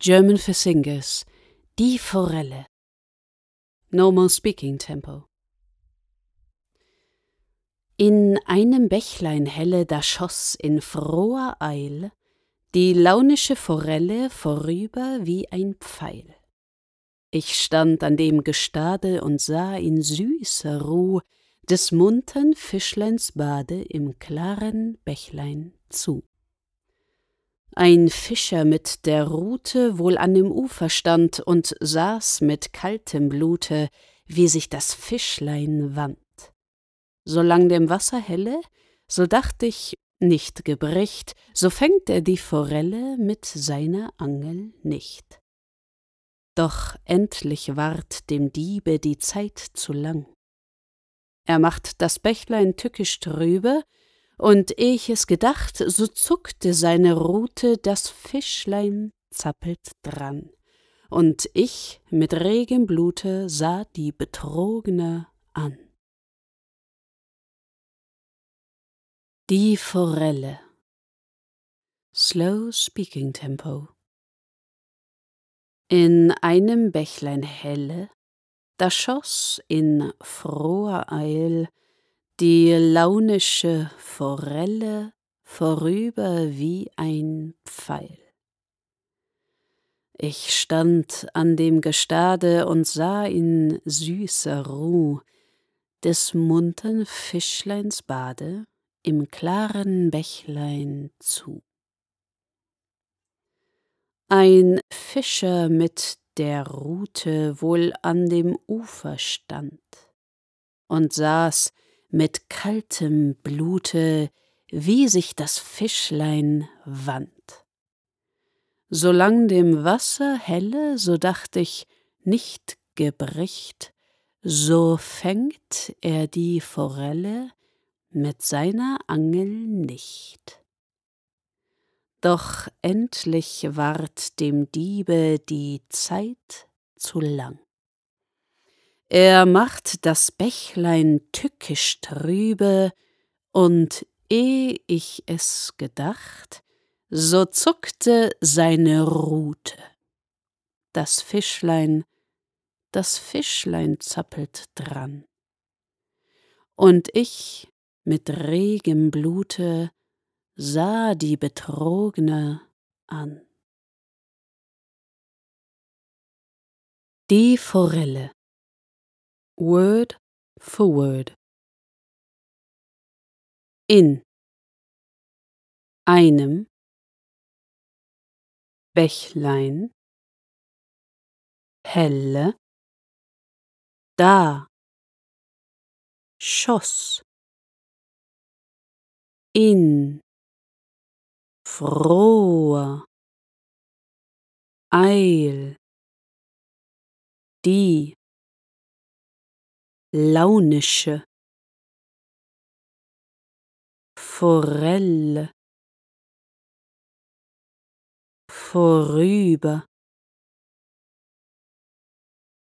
German for Singers. Die Forelle. Normal Speaking Tempo. In einem Bächlein helle, da schoss in froher Eil die launische Forelle vorüber wie ein Pfeil. Ich stand an dem Gestade und sah in süßer Ruh des muntern Fischleins Bade im klaren Bächlein zu. Ein Fischer mit der Rute wohl an dem Ufer stand und saß mit kaltem Blute, wie sich das Fischlein wand. Solang dem Wasser helle, so dacht ich, nicht gebricht, so fängt er die Forelle mit seiner Angel nicht. Doch endlich ward dem Diebe die Zeit zu lang. Er macht das Bächlein tückisch trübe, und eh ich es gedacht, so zuckte seine Rute, das Fischlein zappelt dran. Und ich mit regem Blute sah die Betrogene an. Die Forelle Slow Speaking Tempo in einem Bächlein helle, da schoss in froher Eil die launische Forelle vorüber wie ein Pfeil. Ich stand an dem Gestade und sah in süßer Ruh des muntern Fischleins Bade im klaren Bächlein zu. Ein Fischer mit der Rute wohl an dem Ufer stand und saß mit kaltem Blute, wie sich das Fischlein wand. Solang dem Wasser helle, so dacht ich, nicht gebricht, so fängt er die Forelle mit seiner Angel nicht. Doch endlich ward dem Diebe die Zeit zu lang. Er macht das Bächlein tückisch trübe, und eh ich es gedacht, so zuckte seine Rute. Das Fischlein, das Fischlein zappelt dran. Und ich mit regem Blute sah die Betrogne an. Die Forelle Word for Word. In einem Bächlein. Helle. Da. Schoss. In froher Eil. Die launische. Forelle. Vorüber.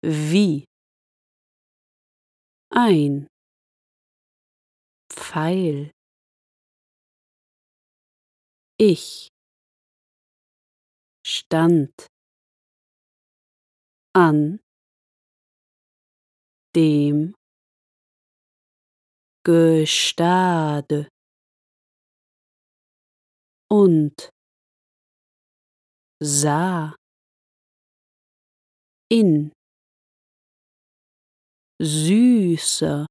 Wie? Ein. Pfeil. Ich. Stand. An dem Gestade. Und sah in süßer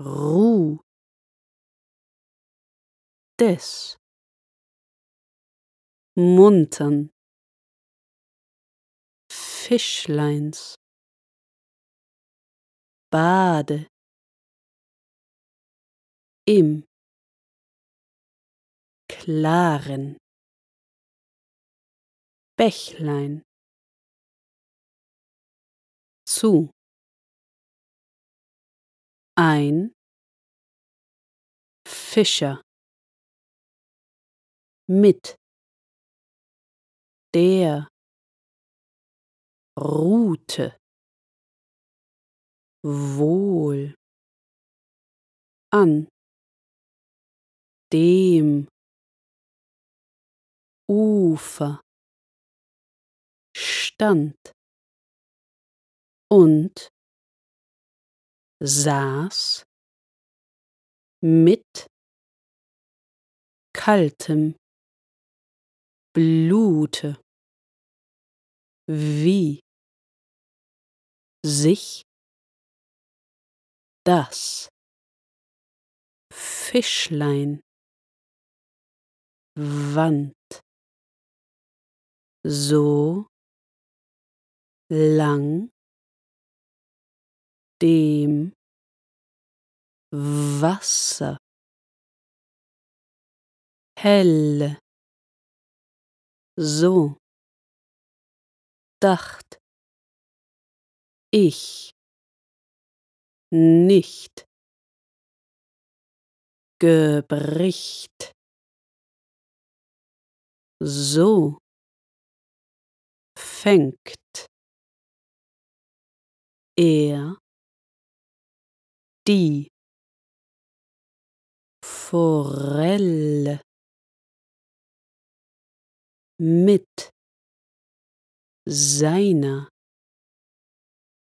Ruh des muntern Fischleins. Bade. Im. Klaren. Bächlein. Zu. Ein. Fischer. Mit. Der Rute wohl. An. Dem. Ufer. Stand. Und saß mit kaltem Blute, wie sich das Fischlein wand, so lang dem Wasser helle. So dacht ich. Nicht. Gebricht. So. Fängt. Er. Die. Forelle. Mit. Seiner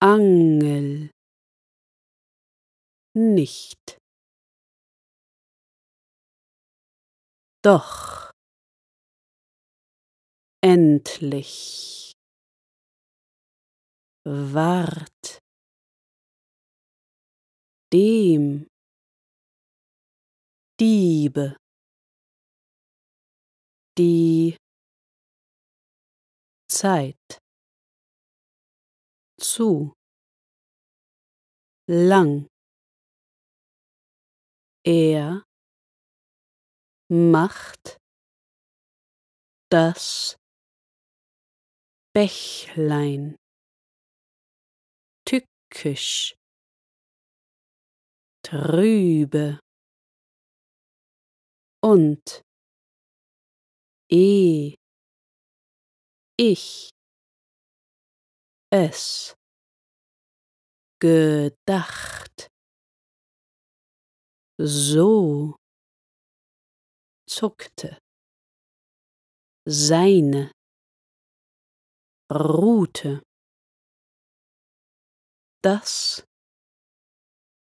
Angel. Nicht. Doch. Endlich. Ward dem. Diebe. Die Zeit zu. Lang. Er macht das Bächlein. Tückisch. Trübe. Und eh ich es. Gedacht, so. Zuckte. Seine. Rute. Das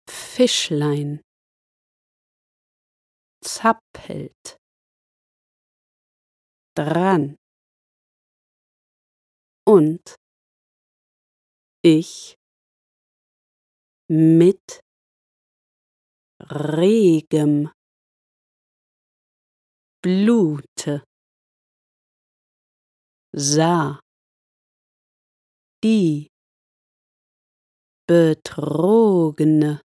Fischlein. Zappelt. Dran. Und ich mit regem Blute. Sah die Betrogene.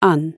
An.